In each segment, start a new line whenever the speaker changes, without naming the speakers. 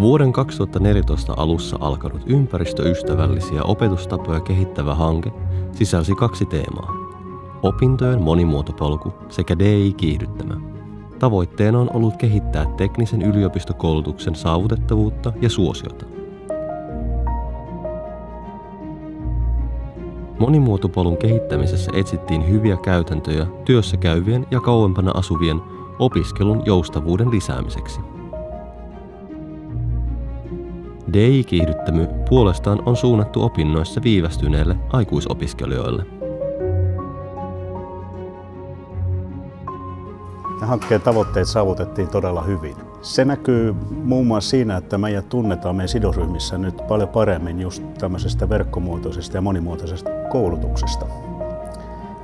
Vuoden 2014 alussa alkanut ympäristöystävällisiä opetustapoja kehittävä hanke sisälsi kaksi teemaa. Opintojen monimuotopolku sekä DI-kiihdyttämä. Tavoitteena on ollut kehittää teknisen yliopistokoulutuksen saavutettavuutta ja suosiota. Monimuotopolun kehittämisessä etsittiin hyviä käytäntöjä työssä käyvien ja kauempana asuvien opiskelun joustavuuden lisäämiseksi. DI-kiihdyttämy puolestaan on suunnattu opinnoissa viivästyneille aikuisopiskelijoille.
Hankkeen tavoitteet saavutettiin todella hyvin. Se näkyy muun muassa siinä, että meidät tunnetaan meidän sidosryhmissä nyt paljon paremmin just tämmöisestä verkkomuotoisesta ja monimuotoisesta koulutuksesta.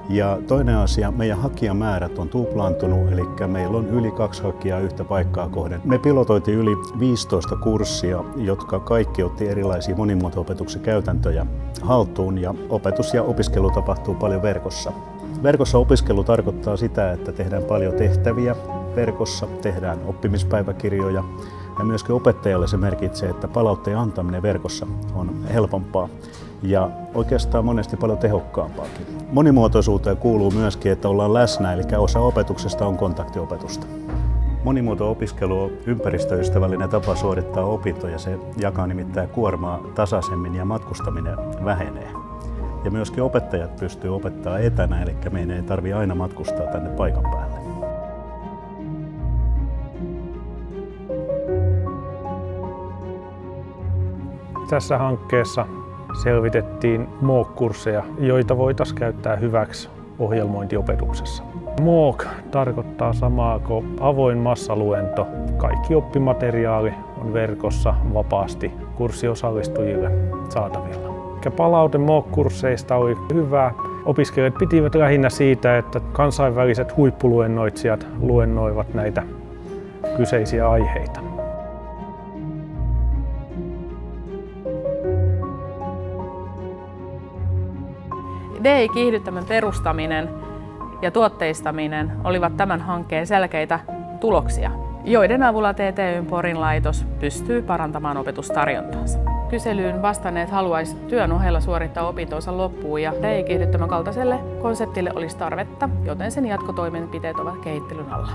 Ja toinen asia, meidän hakijamäärät on tuplaantunut, eli meillä on yli kaksi hakijaa yhtä paikkaa kohden. Me pilotoitiin yli 15 kurssia, jotka kaikki otti erilaisia monimuoto-opetuksen käytäntöjä haltuun ja opetus ja opiskelu tapahtuu paljon verkossa. Verkossa opiskelu tarkoittaa sitä, että tehdään paljon tehtäviä verkossa, tehdään oppimispäiväkirjoja ja myöskin opettajalle se merkitsee, että palautteen antaminen verkossa on helpompaa ja oikeastaan monesti paljon tehokkaampaakin. Monimuotoisuuteen kuuluu myöskin, että ollaan läsnä, eli osa opetuksesta on kontaktiopetusta. Monimuoto-opiskelu on ympäristöystävällinen tapa suorittaa opintoja. Se jakaa nimittäin kuormaa tasaisemmin ja matkustaminen vähenee. Ja myöskin opettajat pystyy opettaa etänä, eli meidän ei tarvitse aina matkustaa tänne paikan päälle.
Tässä hankkeessa selvitettiin MOOC-kursseja, joita voitaisiin käyttää hyväksi ohjelmointiopetuksessa. MOOC tarkoittaa samaa kuin avoin massaluento. Kaikki oppimateriaali on verkossa vapaasti kurssiosallistujille saatavilla. Palaute MOOC-kursseista oli hyvää. Opiskelijat pitivät lähinnä siitä, että kansainväliset huippuluennoitsijat luennoivat näitä kyseisiä aiheita.
DI-kiihdyttämön perustaminen ja tuotteistaminen olivat tämän hankkeen selkeitä tuloksia, joiden avulla TTYn Porin laitos pystyy parantamaan opetustarjontaansa. Kyselyyn vastanneet haluaisi työn ohella suorittaa opintonsa loppuun ja DI-kiihdyttämön kaltaiselle konseptille olisi tarvetta, joten sen jatkotoimenpiteet ovat kehittelyn alla.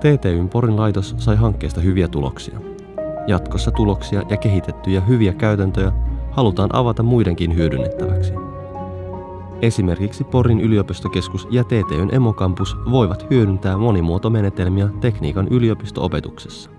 TTYn Porin laitos sai hankkeesta hyviä tuloksia. Jatkossa tuloksia ja kehitettyjä hyviä käytäntöjä halutaan avata muidenkin hyödynnettäväksi. Esimerkiksi Porin yliopistokeskus ja TTYn emokampus voivat hyödyntää monimuotomenetelmiä tekniikan yliopisto-opetuksessa.